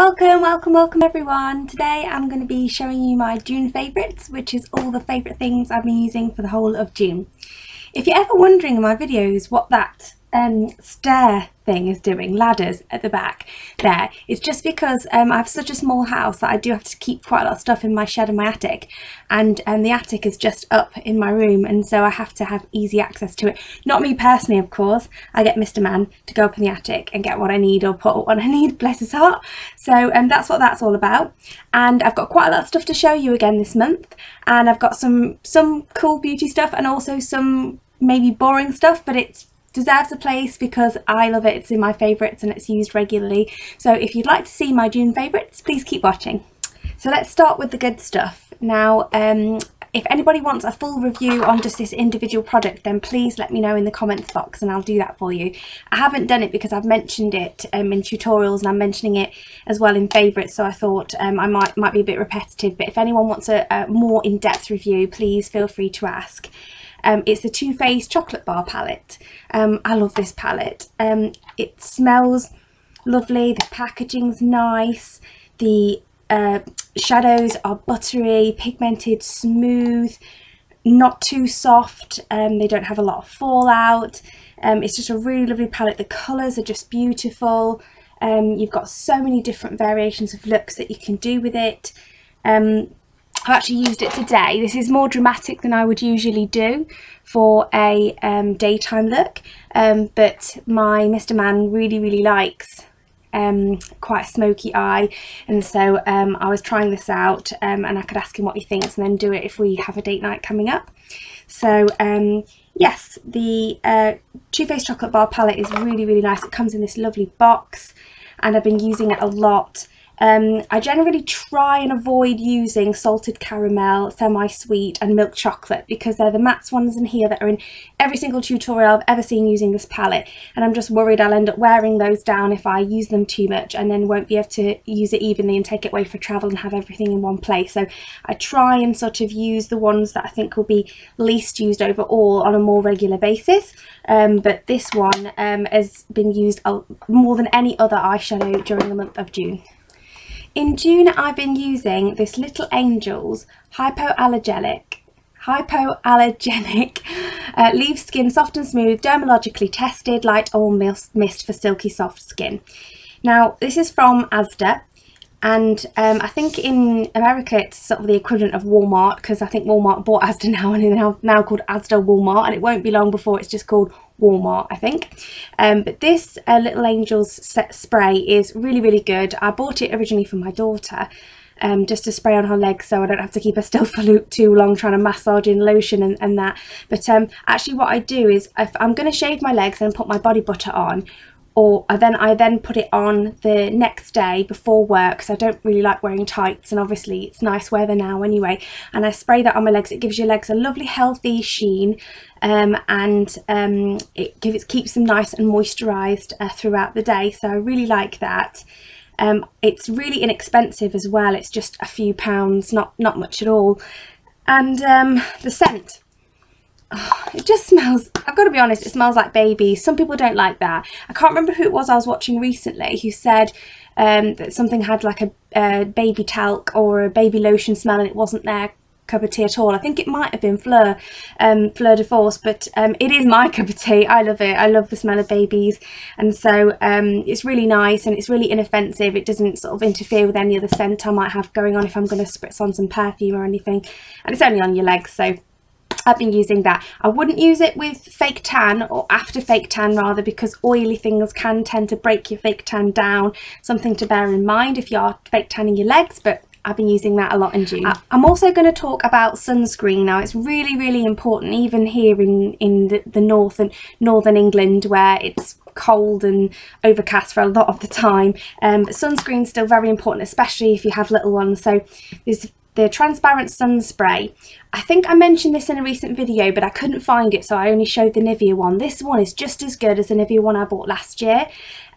Welcome, welcome, welcome everyone. Today I'm going to be showing you my June favourites, which is all the favourite things I've been using for the whole of June. If you're ever wondering in my videos what that um, stair thing is doing, ladders at the back there, it's just because um, I have such a small house that I do have to keep quite a lot of stuff in my shed and my attic. And um, the attic is just up in my room and so I have to have easy access to it. Not me personally of course, I get Mr Man to go up in the attic and get what I need or put what I need, bless his heart. So um, that's what that's all about. And I've got quite a lot of stuff to show you again this month. And I've got some some cool beauty stuff and also some maybe boring stuff but it's deserves a place because I love it. It's in my favourites and it's used regularly. So if you'd like to see my June favourites, please keep watching. So let's start with the good stuff. Now, um, if anybody wants a full review on just this individual product, then please let me know in the comments box and I'll do that for you. I haven't done it because I've mentioned it um, in tutorials and I'm mentioning it as well in favourites, so I thought um, I might, might be a bit repetitive. But if anyone wants a, a more in-depth review, please feel free to ask. Um, it's the Too Faced Chocolate Bar palette. Um, I love this palette. Um, it smells lovely, the packaging's nice, the uh, shadows are buttery, pigmented, smooth, not too soft, um, they don't have a lot of fallout. Um, it's just a really lovely palette. The colours are just beautiful. Um, you've got so many different variations of looks that you can do with it. Um, I've actually used it today. This is more dramatic than I would usually do for a um, daytime look, um, but my Mr. Man really, really likes um, quite a smoky eye and so um, I was trying this out um, and I could ask him what he thinks and then do it if we have a date night coming up. So um, yes, the uh, Too Faced Chocolate Bar palette is really, really nice. It comes in this lovely box and I've been using it a lot um, I generally try and avoid using salted caramel, semi-sweet and milk chocolate because they're the matte ones in here that are in every single tutorial I've ever seen using this palette and I'm just worried I'll end up wearing those down if I use them too much and then won't be able to use it evenly and take it away for travel and have everything in one place. So I try and sort of use the ones that I think will be least used overall on a more regular basis. Um, but this one um, has been used more than any other eyeshadow during the month of June. In June, I've been using this Little Angels Hypoallergenic hypoallergenic uh, leaves skin soft and smooth dermalogically tested light oil mist for silky soft skin. Now this is from Asda and um, I think in America it's sort of the equivalent of Walmart because I think Walmart bought Asda now and it's now, called Asda Walmart and it won't be long before it's just called Walmart I think. Um, but this uh, Little Angels set spray is really really good. I bought it originally for my daughter um, just to spray on her legs so I don't have to keep her still for too long trying to massage in lotion and, and that. But um, actually what I do is I'm going to shave my legs and put my body butter on or I then I then put it on the next day before work because I don't really like wearing tights and obviously it's nice weather now anyway. And I spray that on my legs. It gives your legs a lovely healthy sheen um, and um, it gives, keeps them nice and moisturized uh, throughout the day. So I really like that. Um, it's really inexpensive as well. It's just a few pounds not not much at all. And um, the scent it just smells I've got to be honest it smells like baby. Some people don't like that. I can't remember who it was I was watching recently who said um, that something had like a, a, baby talc or a baby lotion smell and it wasn't their cup of tea at all. I think it might have been Fleur um, Fleur de Force but um, it is my cup of tea. I love it. I love the smell of babies. And so um, it's really nice and it's really inoffensive. It doesn't sort of interfere with any other scent I might have going on if I'm going to spritz on some perfume or anything. And it's only on your legs so I've been using that. I wouldn't use it with fake tan or after fake tan rather because oily things can tend to break your fake tan down. Something to bear in mind if you are fake tanning your legs but I've been using that a lot in June. I'm also going to talk about sunscreen now. It's really, really important, even here in, in the, the north and northern England where it's cold and overcast for a lot of the time. Um, but sunscreen's still very important, especially if you have little ones. So there's the transparent sun spray. I think I mentioned this in a recent video but I couldn't find it so I only showed the Nivea one. This one is just as good as the Nivea one I bought last year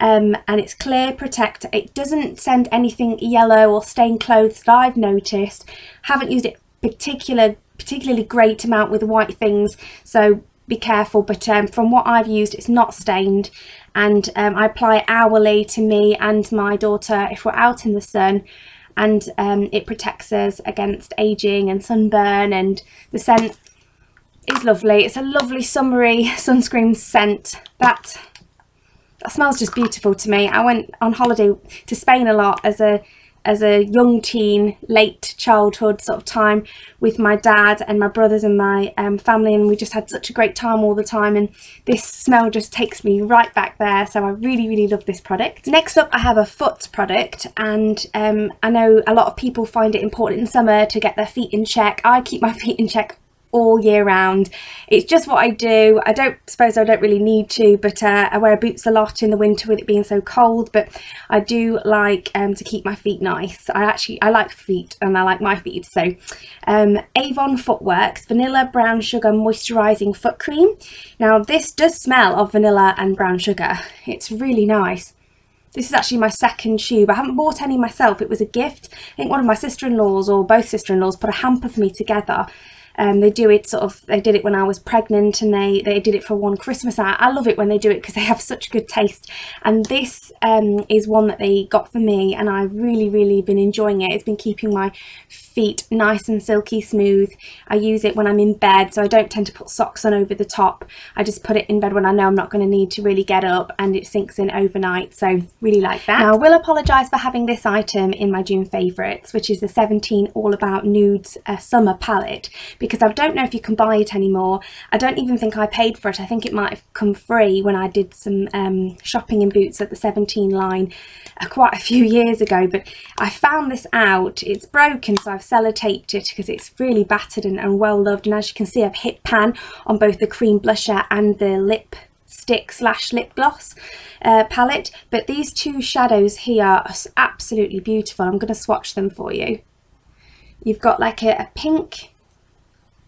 um, and it's clear protect. It doesn't send anything yellow or stain clothes that I've noticed. Haven't used it particular particularly great amount with white things so be careful but um, from what I've used it's not stained and um, I apply it hourly to me and my daughter if we're out in the sun and um, it protects us against aging and sunburn and the scent is lovely. It's a lovely summery sunscreen scent that that smells just beautiful to me. I went on holiday to Spain a lot as a as a young teen, late childhood sort of time with my dad and my brothers and my um, family and we just had such a great time all the time and this smell just takes me right back there so I really really love this product. Next up I have a foot product and um, I know a lot of people find it important in summer to get their feet in check. I keep my feet in check all year round. It's just what I do. I don't suppose I don't really need to, but uh, I wear boots a lot in the winter with it being so cold, but I do like um, to keep my feet nice. I actually, I like feet and I like my feet. So um, Avon Footworks Vanilla Brown Sugar Moisturising Foot Cream. Now this does smell of vanilla and brown sugar. It's really nice. This is actually my second tube. I haven't bought any myself. It was a gift. I think one of my sister-in-laws or both sister-in-laws put a hamper for me together um, they do it sort of, they did it when I was pregnant and they, they did it for one Christmas. I, I love it when they do it because they have such good taste. And this um, is one that they got for me and I've really, really been enjoying it. It's been keeping my feet nice and silky smooth. I use it when I'm in bed so I don't tend to put socks on over the top. I just put it in bed when I know I'm not going to need to really get up and it sinks in overnight so really like that. Now I will apologise for having this item in my June favourites which is the 17 All About Nudes uh, Summer Palette because I don't know if you can buy it anymore. I don't even think I paid for it. I think it might have come free when I did some um, shopping in Boots at the 17 line uh, quite a few years ago but I found this out. It's broken so I've sellotaped it because it's really battered and, and well loved and as you can see I've hit pan on both the cream blusher and the lip stick slash lip gloss uh, palette. But these two shadows here are absolutely beautiful. I'm going to swatch them for you. You've got like a, a pink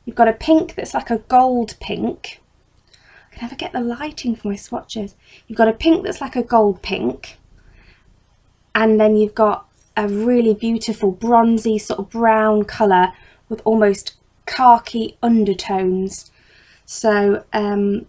you've got a pink that's like a gold pink. I can never get the lighting for my swatches. You've got a pink that's like a gold pink and then you've got a really beautiful bronzy sort of brown colour with almost khaki undertones. So um,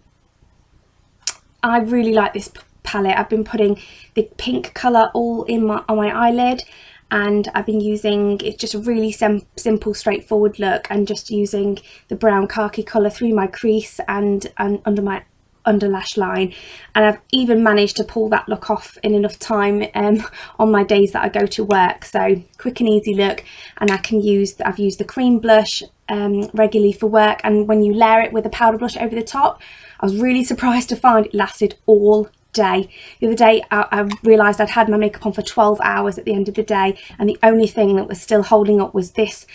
I really like this palette. I've been putting the pink colour all in my on my eyelid and I've been using it's just a really sim simple straightforward look and just using the brown khaki colour through my crease and, and under my under lash line. And I've even managed to pull that look off in enough time um, on my days that I go to work. So quick and easy look. And I can use I've used the cream blush um, regularly for work. And when you layer it with a powder blush over the top I was really surprised to find it lasted all day. The other day I, I, realised I'd had my makeup on for 12 hours at the end of the day. And the only thing that was still holding up was this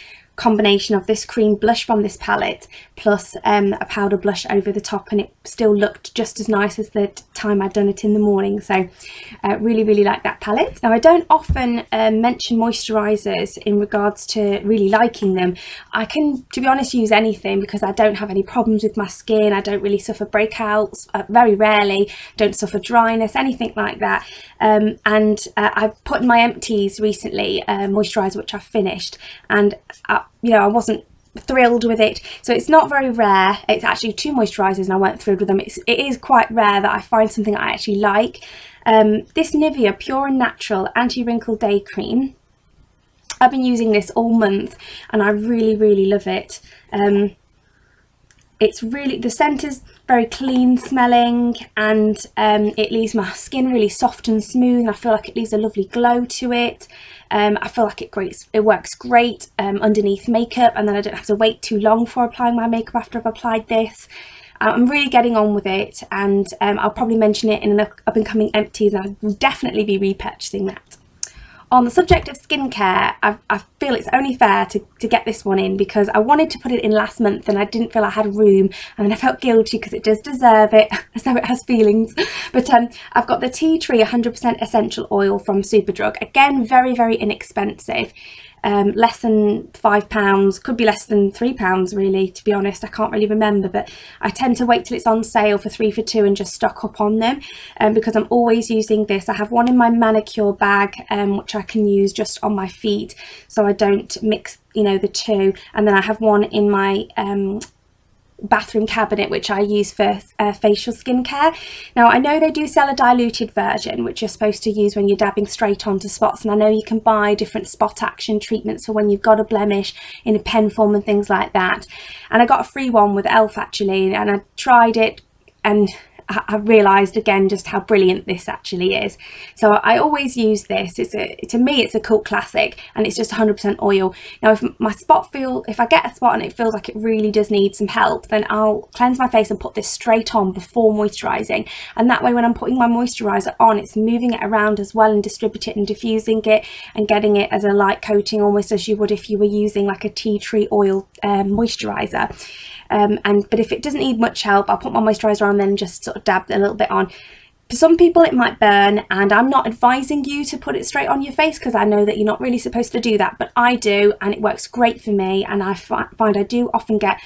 combination of this cream blush from this palette plus um, a powder blush over the top and it still looked just as nice as the time I'd done it in the morning so uh, really really like that palette. Now I don't often um, mention moisturisers in regards to really liking them. I can to be honest use anything because I don't have any problems with my skin I don't really suffer breakouts uh, very rarely don't suffer dryness anything like that um, and uh, I've put in my empties recently uh, moisturiser which I've finished and I, you know, I wasn't thrilled with it. So it's not very rare. It's actually two moisturisers and I weren't thrilled with them. It's, it is quite rare that I find something I actually like. Um, this Nivea Pure and Natural Anti-Wrinkle Day Cream. I've been using this all month and I really, really love it. Um, it's really, the scent is very clean smelling and um, it leaves my skin really soft and smooth. I feel like it leaves a lovely glow to it. Um, I feel like it great, it works great um, underneath makeup and then I don't have to wait too long for applying my makeup after I've applied this. Uh, I'm really getting on with it and um, I'll probably mention it in an up and coming empties and I'll definitely be repurchasing that on the subject of skincare, I, I feel it's only fair to, to get this one in because I wanted to put it in last month and I didn't feel I had room and then I felt guilty because it does deserve it, so it has feelings. But um, I've got the Tea Tree 100% Essential Oil from Superdrug. Again, very, very inexpensive um, less than five pounds, could be less than three pounds really, to be honest, I can't really remember, but I tend to wait till it's on sale for three for two and just stock up on them um, because I'm always using this. I have one in my manicure bag, um, which I can use just on my feet so I don't mix, you know, the two. And then I have one in my um, bathroom cabinet which I use for uh, facial skincare. Now I know they do sell a diluted version which you're supposed to use when you're dabbing straight onto spots and I know you can buy different spot action treatments for when you've got a blemish in a pen form and things like that and I got a free one with e.l.f. actually and I tried it and I realised again just how brilliant this actually is. So I always use this. It's a to me it's a cult classic and it's just 100% oil. Now if my spot feel if I get a spot and it feels like it really does need some help then I'll cleanse my face and put this straight on before moisturising and that way when I'm putting my moisturiser on it's moving it around as well and distributing it and diffusing it and getting it as a light coating almost as you would if you were using like a tea tree oil um, moisturiser. Um, and but if it doesn't need much help I'll put my moisturiser on then just sort of dab a little bit on. For some people it might burn and I'm not advising you to put it straight on your face because I know that you're not really supposed to do that but I do and it works great for me and I find I do often get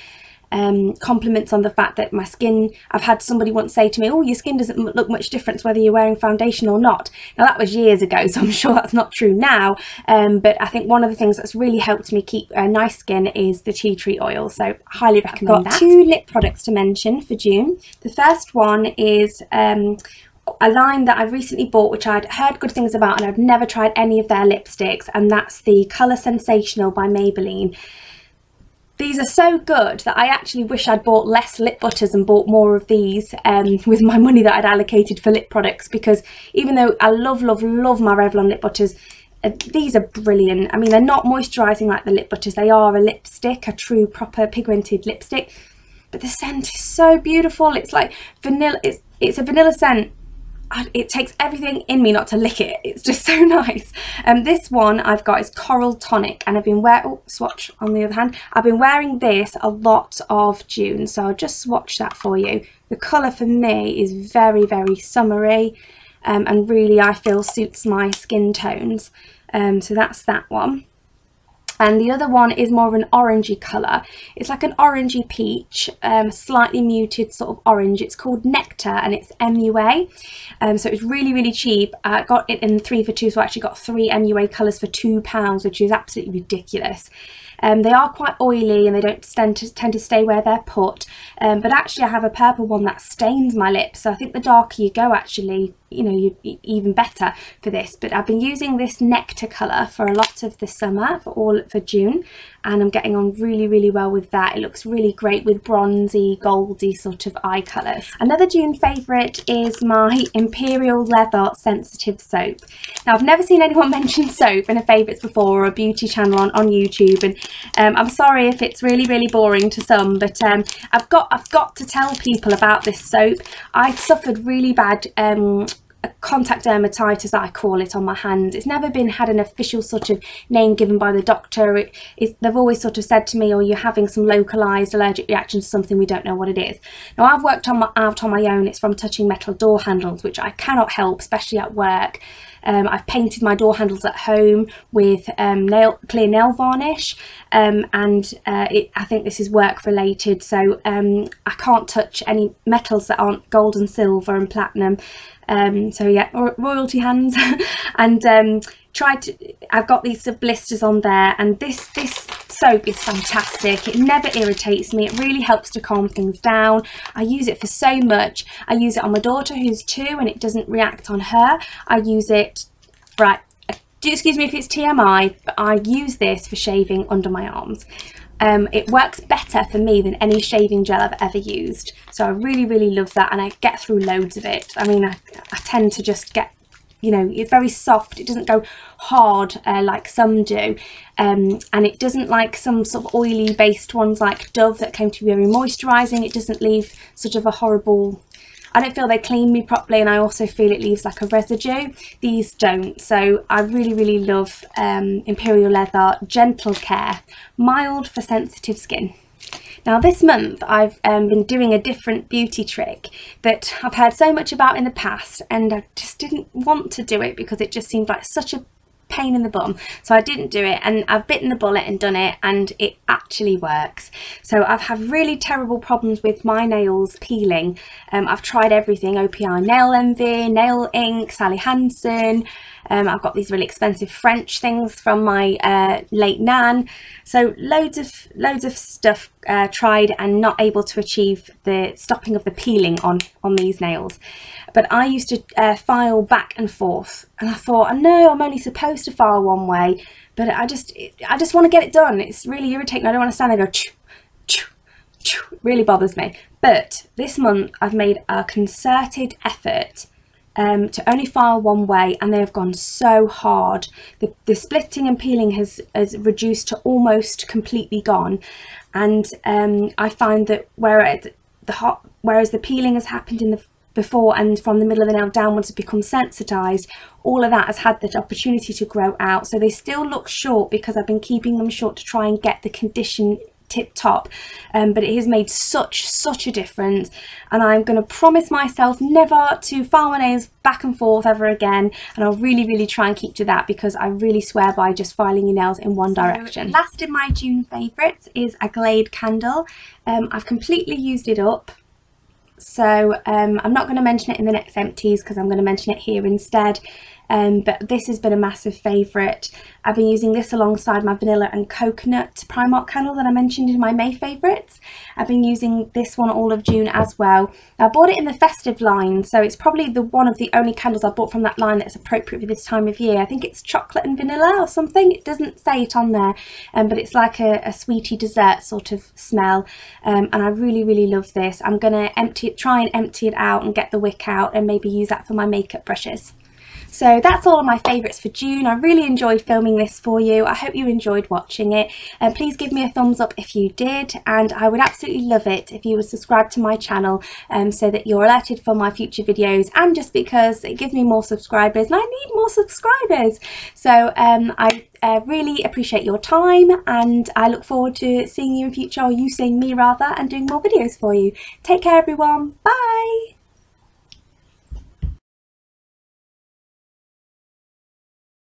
um, compliments on the fact that my skin, I've had somebody once say to me, oh, your skin doesn't look much difference whether you're wearing foundation or not. Now that was years ago, so I'm sure that's not true now. Um, but I think one of the things that's really helped me keep a nice skin is the tea tree oil. So highly recommend I've got that. two lip products to mention for June. The first one is um, a line that I've recently bought which I'd heard good things about and I've never tried any of their lipsticks and that's the Colour Sensational by Maybelline. These are so good that I actually wish I'd bought less lip butters and bought more of these um, with my money that I'd allocated for lip products because even though I love, love, love my Revlon lip butters, uh, these are brilliant. I mean, they're not moisturising like the lip butters. They are a lipstick, a true proper pigmented lipstick. But the scent is so beautiful. It's like vanilla, it's, it's a vanilla scent it takes everything in me not to lick it. It's just so nice. Um, this one I've got is Coral Tonic and I've been wearing, oh, swatch on the other hand. I've been wearing this a lot of June, so I'll just swatch that for you. The colour for me is very, very summery um, and really I feel suits my skin tones. Um, so that's that one and the other one is more of an orangey colour. It's like an orangey peach, um, slightly muted sort of orange. It's called Nectar and it's MUA. Um, so it's really, really cheap. I got it in three for two, so I actually got three MUA colours for £2, which is absolutely ridiculous. Um, they are quite oily and they don't tend to, tend to stay where they're put. Um, but actually I have a purple one that stains my lips. So I think the darker you go actually, you know, you even better for this. But I've been using this nectar colour for a lot of the summer, for all for June and I'm getting on really really well with that. It looks really great with bronzy goldy sort of eye colours. Another June favourite is my Imperial Leather sensitive soap. Now I've never seen anyone mention soap in a favourites before or a beauty channel on, on YouTube and um, I'm sorry if it's really really boring to some but um, I've got I've got to tell people about this soap. I suffered really bad um, contact dermatitis I call it on my hands. It's never been had an official sort of name given by the doctor. It, it, they've always sort of said to me, oh, you're having some localised allergic reaction to something, we don't know what it is. Now I've worked on my, out on my own, it's from touching metal door handles, which I cannot help, especially at work. Um, I've painted my door handles at home with um, nail clear nail varnish um, and uh, it, I think this is work related so um, I can't touch any metals that aren't gold and silver and platinum um, so yeah, royalty hands. and um, tried to, I've got these blisters on there and this, this soap is fantastic. It never irritates me. It really helps to calm things down. I use it for so much. I use it on my daughter who's two and it doesn't react on her. I use it, right, do excuse me if it's TMI, but I use this for shaving under my arms. Um, it works better for me than any shaving gel I've ever used. So I really, really love that and I get through loads of it. I mean, I, I tend to just get, you know, it's very soft. It doesn't go hard uh, like some do. Um, and it doesn't like some sort of oily based ones like Dove that came to be very moisturising. It doesn't leave sort of a horrible I don't feel they clean me properly and I also feel it leaves like a residue. These don't. So I really, really love um, Imperial Leather Gentle Care, mild for sensitive skin. Now this month I've um, been doing a different beauty trick that I've heard so much about in the past and I just didn't want to do it because it just seemed like such a pain in the bum. So I didn't do it and I've bitten the bullet and done it and it actually works. So I've had really terrible problems with my nails peeling. Um, I've tried everything OPI nail envy nail ink Sally Hansen Um, I've got these really expensive French things from my uh, late nan. So loads of loads of stuff uh, tried and not able to achieve the stopping of the peeling on on these nails. But I used to uh, file back and forth, and I thought, I know I'm only supposed to file one way, but I just I just want to get it done. It's really irritating. I don't want to stand there and go. Choo, really bothers me. But this month I've made a concerted effort um, to only file one way and they have gone so hard. The, the splitting and peeling has, has reduced to almost completely gone and um, I find that whereas the hot, whereas the peeling has happened in the before and from the middle of the nail downwards have become sensitized all of that has had the opportunity to grow out so they still look short because I've been keeping them short to try and get the condition tip top. Um, but it has made such such a difference. And I'm going to promise myself never to file my nails back and forth ever again. And I'll really really try and keep to that because I really swear by just filing your nails in one direction. So last in my June favourites is a Glade candle. Um, I've completely used it up. So um, I'm not going to mention it in the next empties because I'm going to mention it here instead um, but this has been a massive favourite. I've been using this alongside my vanilla and coconut Primark candle that I mentioned in my May favourites. I've been using this one all of June as well. I bought it in the festive line so it's probably the one of the only candles I bought from that line that's appropriate for this time of year. I think it's chocolate and vanilla or something. It doesn't say it on there um, but it's like a, a sweetie dessert sort of smell um, and I really really love this. I'm going to empty it, try and empty it out and get the wick out and maybe use that for my makeup brushes. So that's all my favourites for June. I really enjoyed filming this for you. I hope you enjoyed watching it. And uh, please give me a thumbs up if you did. And I would absolutely love it if you would subscribe to my channel um, so that you're alerted for my future videos. And just because it gives me more subscribers and I need more subscribers. So um, I uh, really appreciate your time and I look forward to seeing you in future or you seeing me rather and doing more videos for you. Take care everyone. Bye.